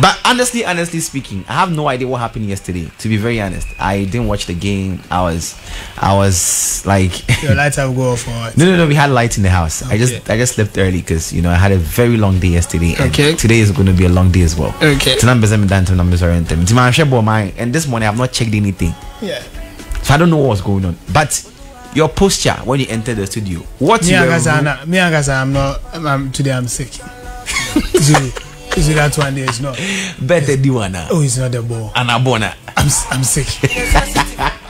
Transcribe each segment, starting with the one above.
But honestly, honestly speaking, I have no idea what happened yesterday. To be very honest, I didn't watch the game. I was, I was like, Your lights have go off. No, no, no. We had light in the house. I just, I just slept early because you know I had a very long day yesterday. Okay. Today is going to be a long day as well. Okay. To numbers I'm done to numbers are them. To my share mine. And this morning I've not checked anything, Yeah. so I don't know what was going on. But your posture when you enter the studio, what Me you and were Gaza, me and Gaza, I'm not. I'm, I'm today. I'm sick. Zulu. Zulu, that one day is not. better do one now. Oh, it's not the ball. Anabona. I'm s- I'm sick.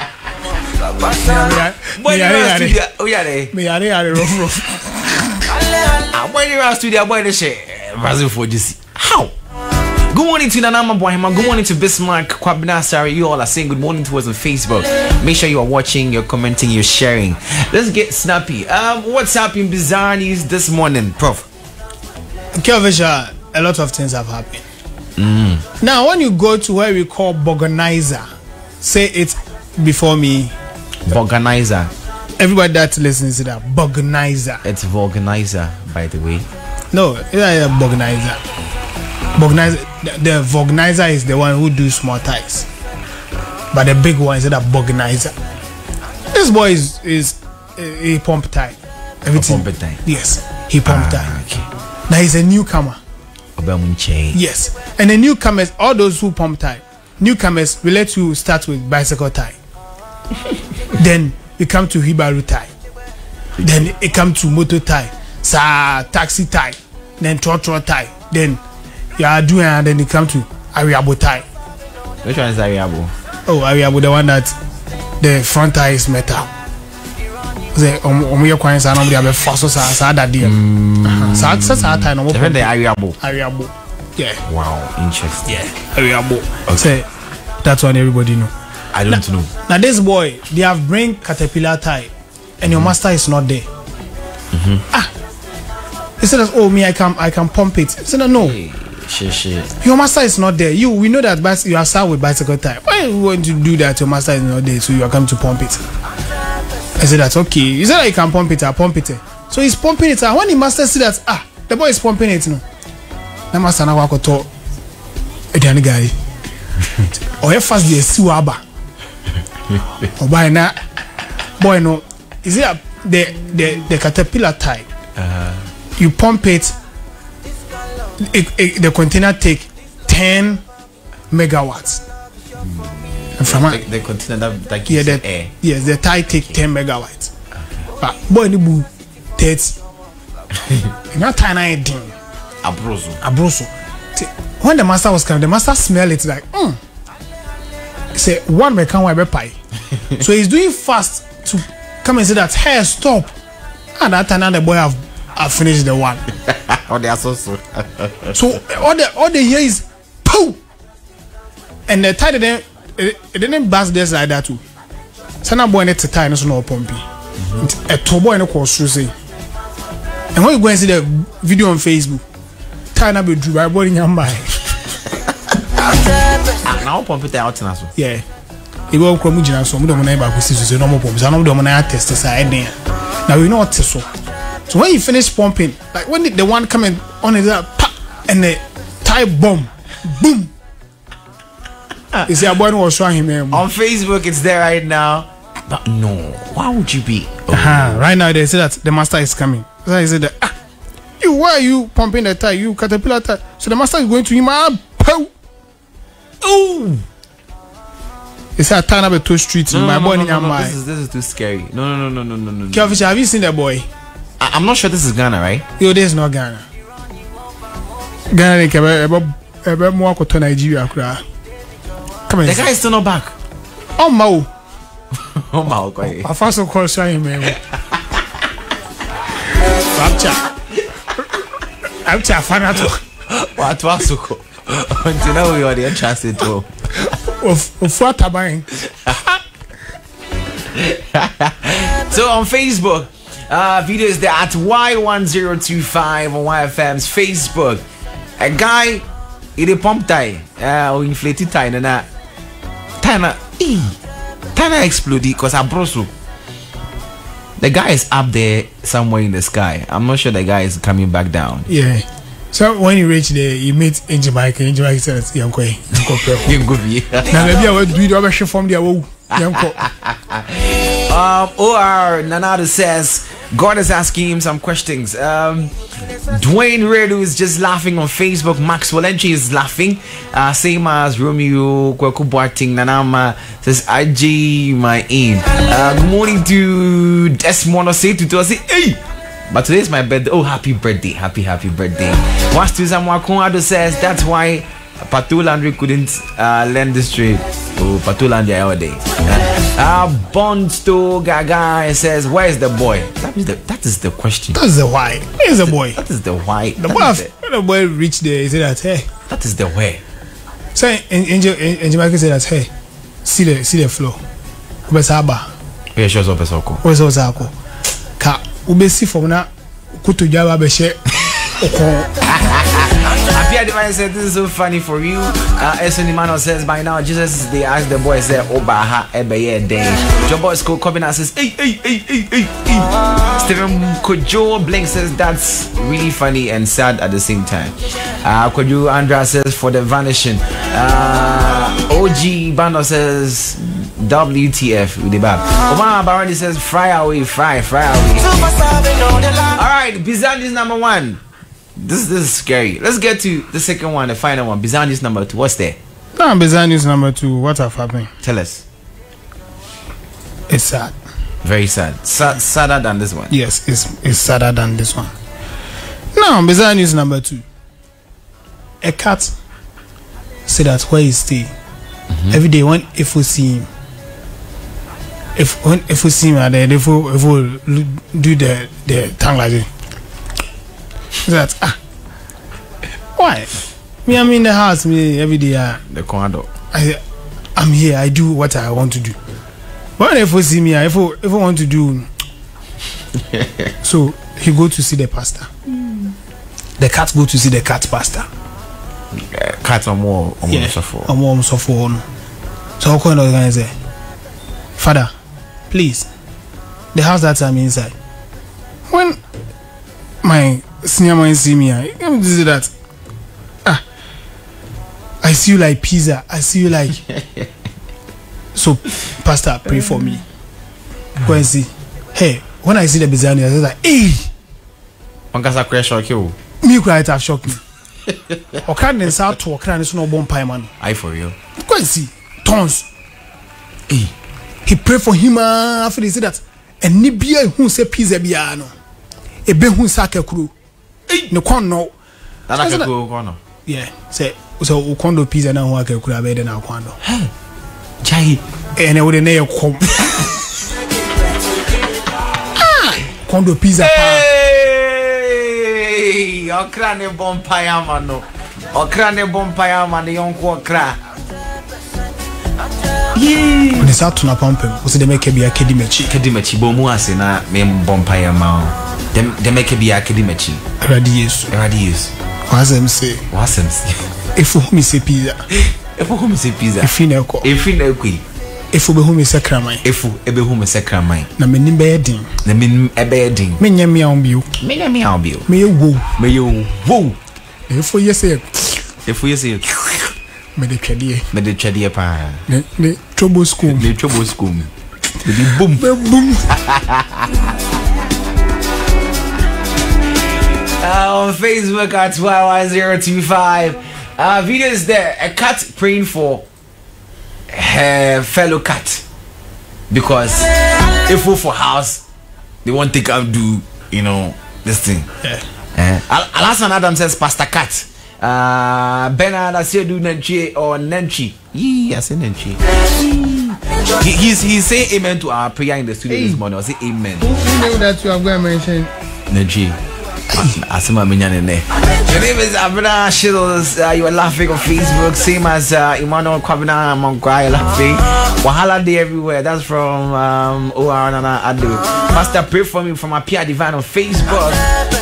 Boy, Me yare are yare. studio. Oh yeah, there. Me yare yare rough rough. Ah, boy, you studio. Boy, this shit. Brazil for GC. How? Good morning to Nanama Bohema. Good morning to Bismarck, Kwabena Sari. You all are saying good morning to us on Facebook. Make sure you are watching, you're commenting, you're sharing. Let's get snappy. Um, what's happening bizarre news this morning, Prof? Kelvisha, a lot of things have happened. Mm. Now, when you go to where we call Bogonizer, say it before me. Organizer. Everybody that listens to that, Bogonizer. It's Vulcanizer, by the way. No, it's not a Bogonizer. Bogonizer, the, the Vognizer is the one who do small ties. But the big one is the Bognizer. This boy is, is a, a pump tie. Everything. pump tie. Yes, he pump Ah, tie. okay. Now he's a newcomer. Obemunche. Yes, and the newcomers, all those who pump tie, newcomers, we let you start with bicycle tie. then we come to Hibaru tie. Then it come to motor tie, sa taxi tie, then trotro tie. Then you are doing, and then it come to Ariabo tie. Which one is Ariabo? Oh, Ariabo, the one that the front tie is metal. Sɛ ɔmo yɛ kwan saa na ɔmo de abɛfa so saa saa dadeɛ no saa sɛ saa tie na ɔmo pɔmpe the Ariabo. Ariabo yeah. Wow, interesting. Yeah, Ariabo. Say that's one everybody know. I don't know. Now this boy, they have bring caterpillar tie, and your master is not there. Ah, he said, "Oh me, I can I can pump it." He said, "No, Hey, shit, shit. your master is not there. You we know that you are sat with bicycle tie. Why you want to do that? Your master is not there, so you are coming to pump it." I said, "That's okay." He said, "I can pump it. I pump it." So he's pumping it. And when the master see that, ah, the boy is pumping it, no. na master na wakɔtɔ aduane gari ɔyɛ fast deɛ si wɔ aba ɔbae na boy no is it a, the the the caterpillar type you pump it, it, it the container take ten megawatts from The, the container that, that yeah gives the you air. yes the tie take ten megawatts but boy ni bu thirty ɛnyɛ tie na den. Abroso. abroso when the master was coming the master smell it like mm. he say one come one pie so he's doing fast to come and say that hey stop and that time now the boy have, have finished the one oh, they are so so. so all the all the hear is pooh and the tie didn't it, it didn't burst just like that too. Sana boy net tie no so no pumpy a to boy no cause through say and when you go and see the video on facebook. Tie na be drew by body nyamba now pump it out now. So. yeah. Ebi wɔ kura mu gyina so ɔmo de ɔmo nan baako si so so na ɔmo pɔmp saa na ɔmo de ɔmo nan atest saa ɛden a na we know ɔte so. So when you finish pumping like when the, the one coming on it that pa and the tie bomb. Boom you see aboy no wɔ so ahemɛ mu On Facebook, it's there right now. But no, why would you be? Oh, uh-huh. right now they say that the master is coming so he said that ah you why are you pumping the tie you caterpillar tie so the master is going to him ah pow Ooh. he say tie na be to street No, my no, boy no, no, no, This is this is too scary. No, no, no, no, no, no, no. Kelvish have you seen the boy I, I'm not sure this is Ghana, right? yo this is not ghana ghana kɛbɛ ɛbɛ ɛbɛ mu akɔtɔ nigeria come The on guy is still not back. Oh my god. afa so kɔ so ahemɛ mu rapcha rapcha afa na to What was so Until now we are the entrance to. Of- ofu ataban So on Facebook, uh, video is there at Y1025 on YFM's Facebook. A guy in a pump tie, uh, or inflated tie, and that tie na, ee, tie na explode because I broso. The guy is up there somewhere in the sky. I'm not sure the guy is coming back down. yeah So when you reach there, you meet Angel Mike. Angel Mike says, "Yanko, yanko, pray." You go be. Na baby, I will do it. I will show from there. Wo, yanko. Um, OR Nanado says God is asking him some questions. Um, Dwayne Redu is just laughing on Facebook. Maxwell Entry is laughing. Uh, same as Romeo Kweku Boateng Nanama says IG my in. Uh, good morning to Desmond. Say to say hey. But today is my birthday. Oh, happy birthday! Happy happy birthday. Once to Zamwakunado says that's why Patu Landry couldn't uh, learn this trade. Oh, Patu Landry all. Uh, Bond to Gaga says, "Where is the boy?" That is the that is the question. That's the why. Where's the boy? That is the why. The That boy, is the, when the boy reached there, he said that, hey. that is the where. So Angel, Angel Mike said that, hey, see the see the floor. Ubesaba. Yeah, sure, so. Where's the zako? Ka ubesi from na kutu jaba beshe. Okon. Apia Divine said, This is so funny for you. Uh, Eson Emmanuel says, By now, Jesus is the ask the boy, said, Obaha, Ebeye, Day. Your boy School Covenant says, Hey, hey, hey, hey, hey, hey. Stephen Kojo Blink says, That's really funny and sad at the same time. Uh, Kojo Andra says, For the vanishing. Uh, OG Bando says, WTF with the bab. Obama Barani says, Fry away, fry, fry away. All right, Bizarre is number one. This this is scary. Let's get to the second one, the final one. Bizarre number two. What's there? Now, bizarre news number two. What have happened? Tell us. It's sad. Very sad. Sad sadder than this one. Yes, it's, it's sadder than this one. Now, bizarre news number two. A cat said that where he stay mm-hmm. every day when if we see him, if when if we see him and then if we, if we do the the tongue like this, that ah why me I'm in the house me every day ah, The commando. I I'm here I do what I want to do. When if we see me ah, if we want to do so he go to see the pastor. The cat go to see the cat pastor. Uh, cat or more suffer. ọmọ ọmọ sọfọ ọnu so ọkọ ẹna ọ̀gá ẹ sẹ father please the house that i'm inside when my senior man see me ah come to say that. Ah i see you like pizza. I see you like so pastor pray for me. Go and see. Hey when i see the bizarre i say like hey! Pankasa crash or kill. me cry it have shocked me. Ọkra ne nsa ato ọkra ne so na ọbọ mpae ma no. I for real. go and see. Tons. Hey. he pray for him ah after he say that ẹni bia ehu sẹ pizza biara no. Ebe hu sẹ akakuro ne kɔnɔ nana kɛ ko kɔnɔ yɛ sɛ sɛ o kɔnɔ pizza na ho akɛ kura bɛɛ de na kɔn dɔ jayi ɛnɛ eh, o de ne yɛ kɔm kɔnɔ pizza paa ɔkra ne bɔ mpaeɛ ama no. Ɔkra ne bɔ mpaeɛ ama ne yɔnko ɔkra ɔne sa tona pampam wo sɛ dɛ mɛka bia kɛdi m'akyi bɔ mu ase na membɔ mpaeɛ ma o dɛmɛkɛ biaa kɛdi m'akyi awurade yesu. Awurade yesu. Wasɛm se. Wasɛm se. Ɛfo home sɛ pizza. Ɛfo home sɛ pizza. Ɛfiri e na ɛkɔ ɛfiri na ɛkɔ yi ɛfo bɛhu me sɛ kraman ɛfo ɛbɛhu me sɛ kraman na m'anim bɛyɛ den. Na m'anim ɛbɛyɛ e den. Menyɛ mmeaw bio. Menyɛ mmeaw bio. Meyɛ wow. Meyɛ wow. Na ɛfo yɛ sɛ ɛfo yɛ sɛ mede twɛdeɛ mede twɛdeɛ paa. Ne ne trobo school. Ne trobo school. Mu mede bom bɛbom Uh, on Facebook at YY025. Uh, videos there. A cat praying for her fellow cat. Because if we for house, they won't take out do, you know, this thing. Yeah. Uh, Al- Alasan Adam says Pastor Cat. Uh, Bernard do Nenchi or Nenchi. Yee, I say Nenchi. He, he's he's saying amen to our prayer in the studio this morning. I say amen. Who knew that you are going to mention? Neji. Asema menya ne ne. Your name is Abena Shittles. Uh, you are laughing on Facebook, same as uh, Emmanuel Kwabena Mongwai laughing. Wahala day everywhere. That's from um, OR Nana Ado. Pastor, pray for me from Apia Divine on Facebook.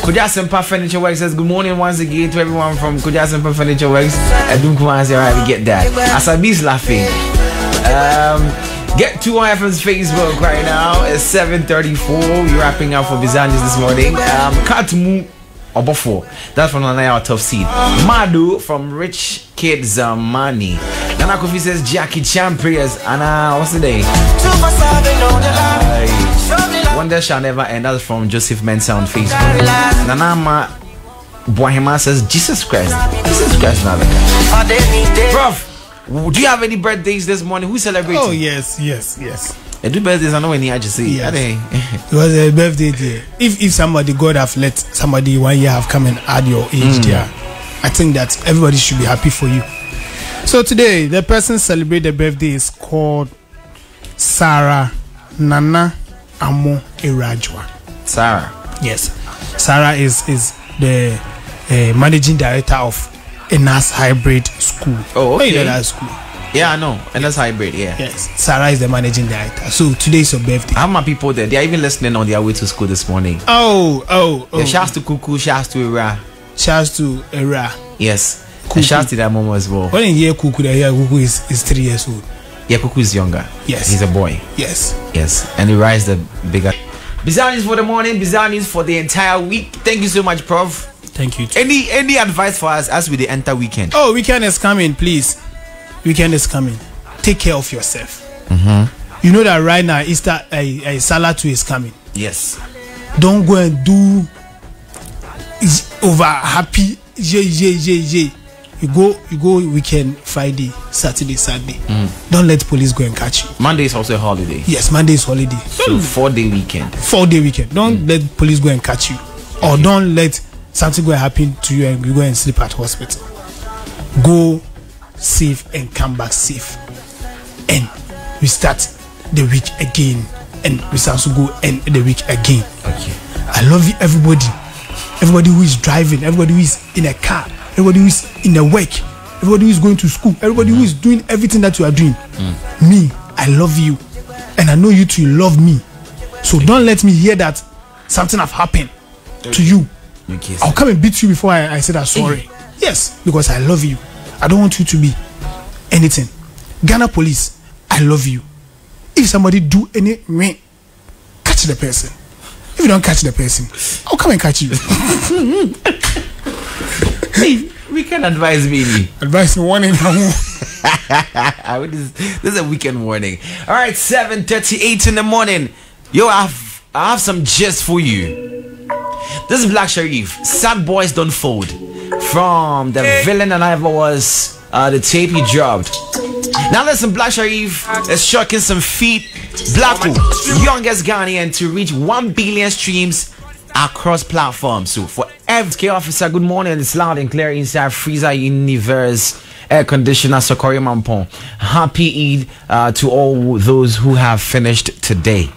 Kuja Sempa Furniture Works says good morning once again to everyone from Kuja Sempa Furniture Works. Edun Kumasi, alright, we get that. Asabi's laughing. Um, get to YFM's Facebook right now. It's 7:34. We're wrapping up for Bizanges this morning. Um, Katmu Obofo. That's from Nana out of seed. Madu from Rich Kid Zamani. Nana Kofi says Jackie Chan prayers. Uh, what's the day? Wonder shall never end. That's from Joseph Mensah on Facebook. Nanama Bohema says Jesus Christ. Jesus Christ, now. Prof, do you have any birthdays this morning? Who celebrating? Oh yes, yes, yes. I do birthdays. I know when you just say. Yes. It was a birthday day. If if somebody God have let somebody one year have come and add your age there, I think that everybody should be happy for you. So today the person celebrate the birthday is called Sarah Nana Amo Irajwa. Sarah. Yes, Sarah is is the uh, managing director of Enas Hybrid School. Oh, Where you know that school? Yeah, I know. And that's hybrid. Yeah. Yes, Sarah is the managing director. So today is your birthday. I have my people there. They are even listening on their way to school this morning. Oh, oh, oh. Yeah, shouts to Kuku, shouts to Ira. Shouts to Era. Yes. Kuku. And shouts to their mom as well. When you hear Kuku, they hear Kuku is, is three years old. Yeah, Kuku is younger. Yes. He's a boy. Yes. Yes. And Ira is the bigger. Bizarre news for the morning, bizarre news for the entire week. Thank you so much, Prof. Thank you. Any any advice for us as we the enter weekend? Oh, weekend is coming, please. Weekend is coming. Take care of yourself. Mm-hmm. You know that right now Easter, uh, uh, Salatu is coming. Yes. Don't go and do over happy. Yeah, yeah, yeah, yeah. You go, you go weekend, Friday, Saturday, Sunday. Don't let police go and catch you. Monday is also a holiday. Yes, Monday is holiday. So four day weekend. four day weekend. Don't let police go and catch you, or don't let something and happen to you and you go and sleep at hospital. Go safe and come back safe, and we start the week again, and we start to go end the week again. Okay. I love you, everybody. Everybody who is driving, everybody who is in a car, everybody who is in a work, everybody who is going to school, everybody who is doing everything that you are doing. Mm. Me, I love you, and I know you too love me. So don't let me hear that something have happened to you. Okay. I'll come and beat you before I, I say that sorry. Yes, because I love you. I don't want you to be anything. Ghana police, I love you. If somebody do any me, catch the person. If you don't catch the person, I'll come and catch you. Hey, weekend advice, baby. Advice me warning. this, this is a weekend warning. All right, seven thirty-eight in the morning. Yo, I have I have some gist for you. This is Black Sherif. Sad boys don't fold. From the villain and I ever was, uh, the tape he dropped. Now listen, Black Sherif is shocking some feet. Blacko, youngest Ghanaian to reach 1 billion streams across platforms. So for FK officer, good morning. It's loud and clear inside Freezer Universe air conditioner Sokoria Mampong. Happy Eid uh, to all those who have finished today.